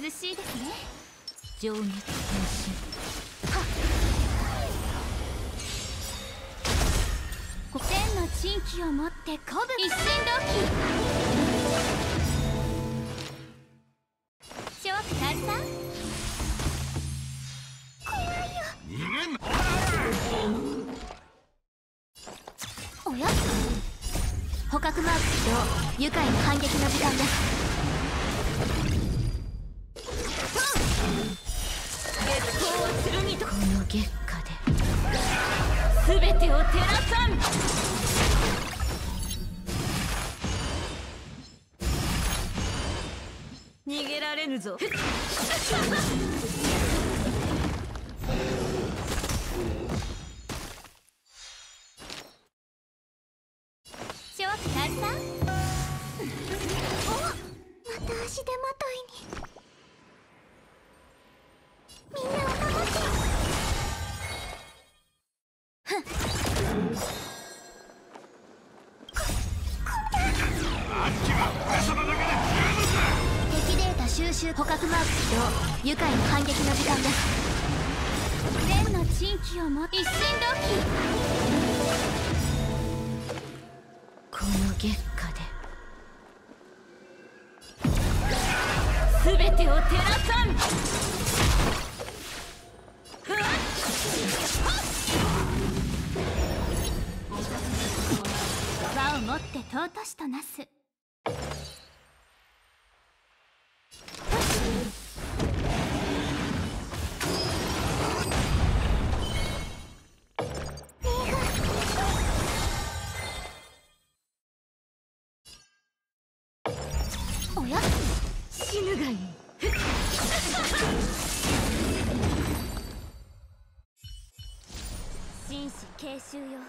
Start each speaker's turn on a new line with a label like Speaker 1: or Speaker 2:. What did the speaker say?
Speaker 1: 涼しいですね
Speaker 2: 情熱変
Speaker 1: 古典の珍奇を持って鼓舞一心同期。ショーク退散
Speaker 3: 逃げん
Speaker 1: おや？捕獲マーク起動愉快な反撃の時間です。
Speaker 2: 月下で。全てを照らさん。逃げられぬぞ。
Speaker 1: ショーク退散おまた足手まといに。敵データ収集捕獲マーク起動愉快な反撃の時間です。天の珍奇を持って一心同期
Speaker 2: この月下で全てを照らさんふわっ
Speaker 1: って尊しとなす。おや？
Speaker 2: 死ぬがいい。
Speaker 1: 紳士継襲よ。